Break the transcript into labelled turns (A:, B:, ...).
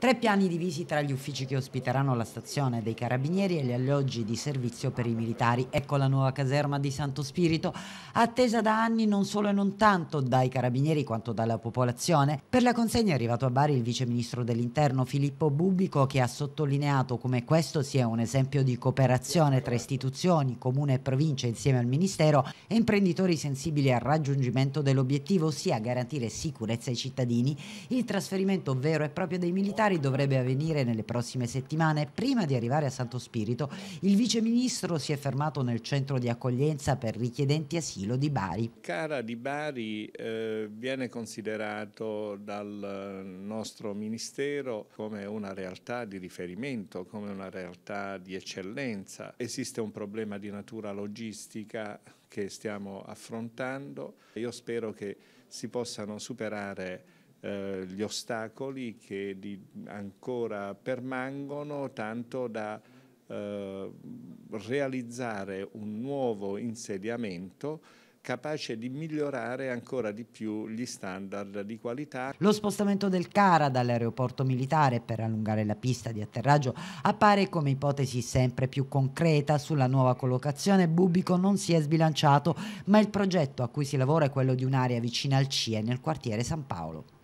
A: Tre piani divisi tra gli uffici che ospiteranno la stazione dei carabinieri e gli alloggi di servizio per i militari. Ecco la nuova caserma di Santo Spirito, attesa da anni non solo e non tanto dai carabinieri quanto dalla popolazione. Per la consegna è arrivato a Bari il vice ministro dell'interno Filippo Bubico che ha sottolineato come questo sia un esempio di cooperazione tra istituzioni, comune e provincia insieme al ministero e imprenditori sensibili al raggiungimento dell'obiettivo, ossia garantire sicurezza ai cittadini. Il trasferimento vero e proprio dei militari Bari dovrebbe avvenire nelle prossime settimane. Prima di arrivare a Santo Spirito, il vice ministro si è fermato nel centro di accoglienza per richiedenti asilo di Bari.
B: Cara di Bari eh, viene considerato dal nostro ministero come una realtà di riferimento, come una realtà di eccellenza. Esiste un problema di natura logistica che stiamo affrontando. Io spero che si possano superare eh, gli ostacoli che ancora permangono tanto da eh, realizzare un nuovo insediamento capace di migliorare ancora di più gli standard di qualità.
A: Lo spostamento del Cara dall'aeroporto militare per allungare la pista di atterraggio appare come ipotesi sempre più concreta. Sulla nuova collocazione Bubico non si è sbilanciato, ma il progetto a cui si lavora è quello di un'area vicina al CIE nel quartiere San Paolo.